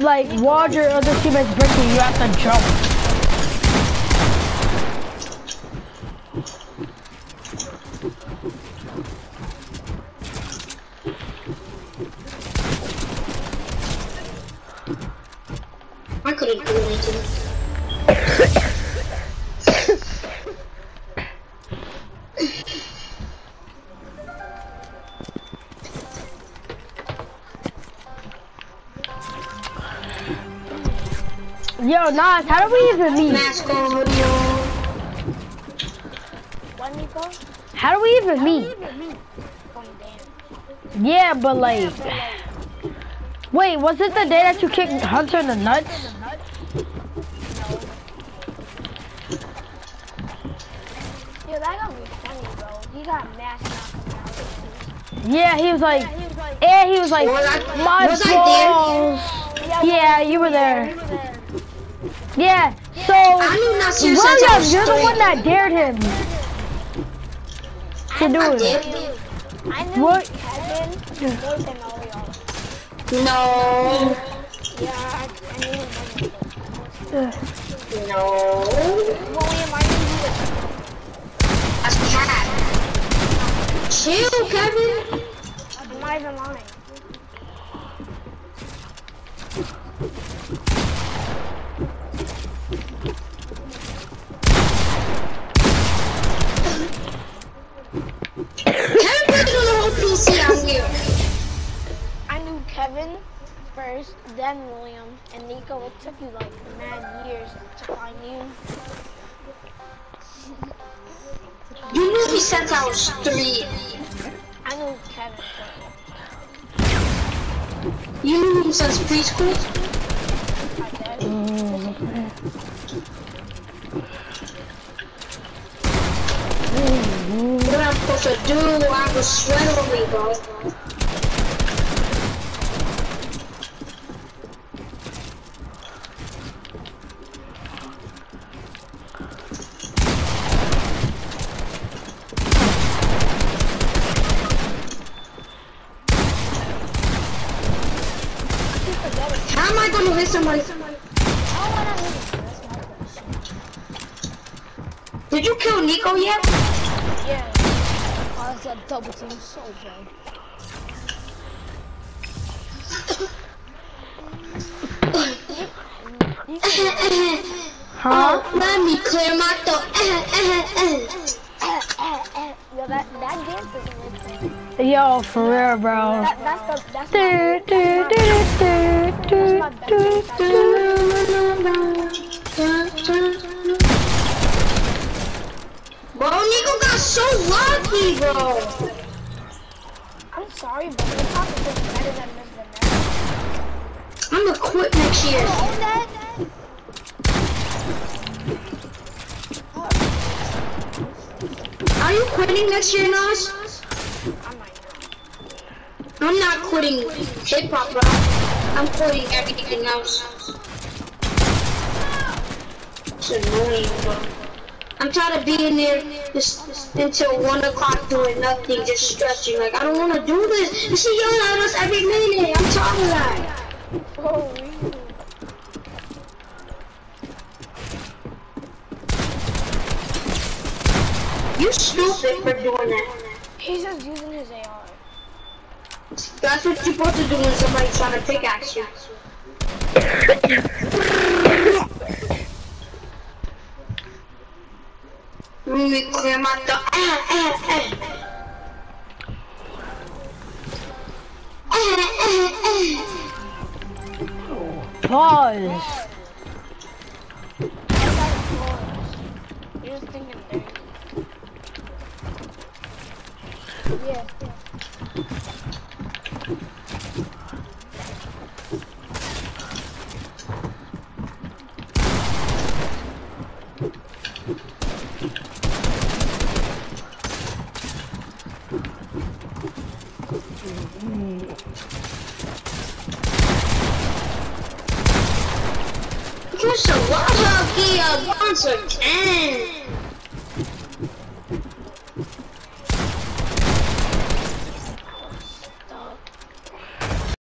Like, while your other teammates breaking, you have to jump. I couldn't do anything. Yo, Nas, how do we even meet? Mask on video. What, How do we even meet? Yeah, but like, wait, was it the day that you kicked Hunter in the nuts? Yo, that gonna funny, bro. He got mass out. Yeah, he was like, He yeah, he was like, Was my was I there? balls. Yeah, you were there. Yeah, so I knew not to since I William, you're the one that dared him to do it. did. I knew What? Kevin more than all y'all. No. Yeah, I, I knew him more than you. No. William, I knew you were. That's cat. Chill, Kevin. I'm not even lying. Kevin first, then William, and Nico. It took you like mad years to find you. You knew me since I was three. I knew Kevin first. You knew me since preschool. I did. What I'm supposed to do? I was sweat on me, bro. How am I gonna hit somebody? Oh, what I mean. That's my question. Did you kill Nico yet? Yeah. Oh, that's a double team so bad. Huh? Oh, let me clear my throat. Yo, that that dance is amazing. Yo, for real, bro. That that's the that's Do, do, do. Bro, Nico got so lucky, bro. I'm sorry, but the top is just better than this than that. I'm gonna quit next year. Oh, Are you quitting next year, Nas? I'm not quitting hip hop, bro. I'm quitting everything else. It's annoying, bro. I'm tired of being there just until one o'clock doing nothing, just stretching. Like I don't want to do this. You see, yelling at us every minute. I'm tired of that. Oh, really? You stupid for doing that. He's just using his AR. That's what you're supposed to do when somebody's trying to pickaxe you. Let me clear my throat. Pause. You're just thinking there. Yeah. There's some lava up here once again.